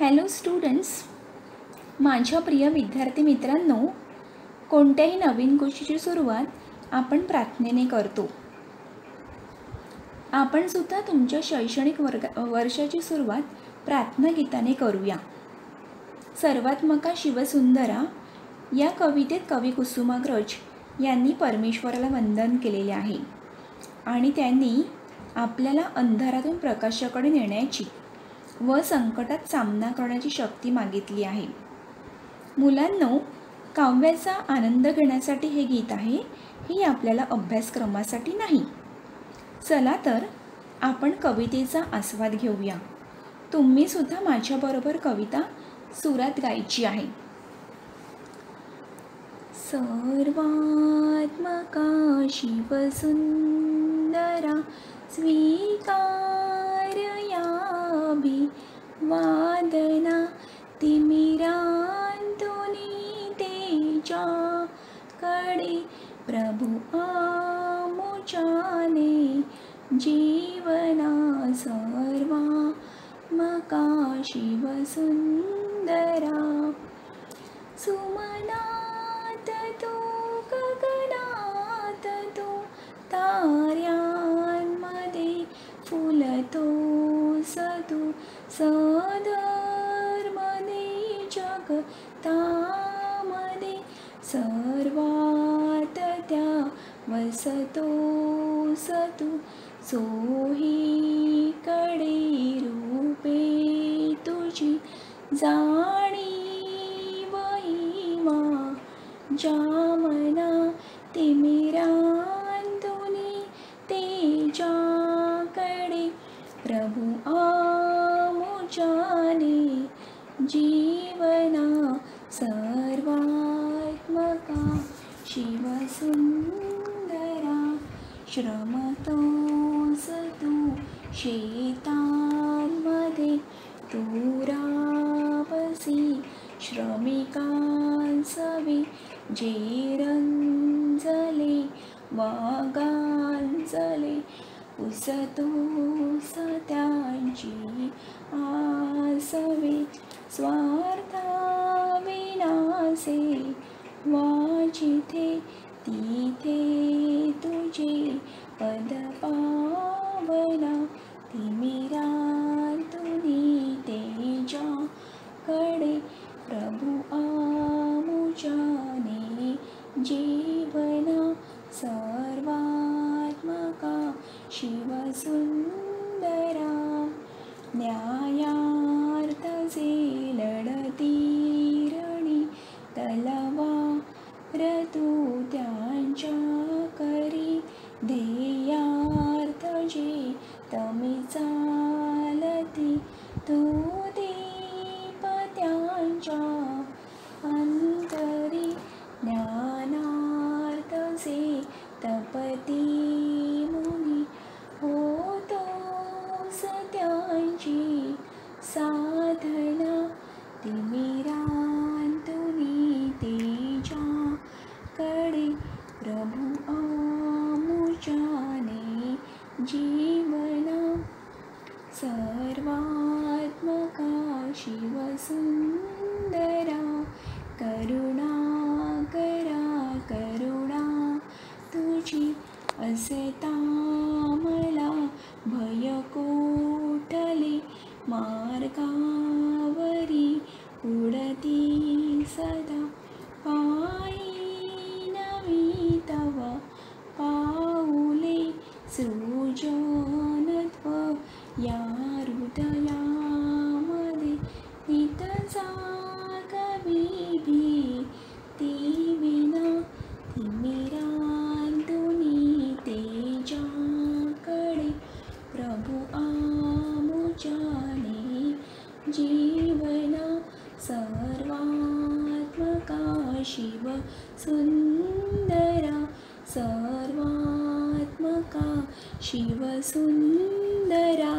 Hello students माझ्या प्रिय विद्यार्थी मित्रांनो कोणत्याही नवीन गोष्टीची सुरुवात आपण प्रार्थनेने करतो. आपण सुद्धा तुमच्या शैक्षणिक वर्ग वर्षाची सुरुवात प्रार्थना गीताने करूया सर्वात्मका शिवसुंदरा या कवितेत कवी कुसुमाग्रज यांनी परमेश्वराला वंदन केलेले आहे. आणि त्यांनी आपल्याला अंधारातून प्रकाशाकडे नेण्याची व संकटात सामना करण्याची शक्ती मागितली आहे. मुलांनो काव्याचा आनंद घेण्यासाठी हे गीत आहे ही आपल्याला अभ्यासक्रमासाठी नाही. चला तर आपण कवितेचा आस्वाद घेऊया. तुम्ही सुद्धा माझ्याबरोबर कविता सुरात गायची आहे. सर्वात्मका शिवसुंदरा स्वीकार प्रभु आमुचाने जीवना सर्वा मका शिवसुंदरा सुमनात तू गगनात तू ताऱ्यांमध्ये फुलतो सतू सधर्मने जगतामध्ये सर्वात त्या वसतो सतू सोहीकडे रूपे तुझी जाणीव शिवसुंदरा श्रमतोस तू शेतांमध्ये तुरावसी श्रमिकांसवे जे रंजले वागांजले उसतो सत्यांची आसवे स्वार्थाविनासे वाचिथे तिथे तुझे पद पावना तिमिरातुनी तेजा कडे प्रभु आमुचाने जीवना सर्वात्मका शिवसुंदरा न्यायार्थसे त्यांच्या करी ध्येयार्थ जे तमी चालती तू जीवना सर्वात्मका करुणा करा करुणा तुझी असता भय कोठले नित जागवी ती विना तिमिरांतुनी तेजाकडे प्रभु आमुचाने जीवना सर्वात्मका शिव सुंदरा सर्वात्मका शिवसुंदरा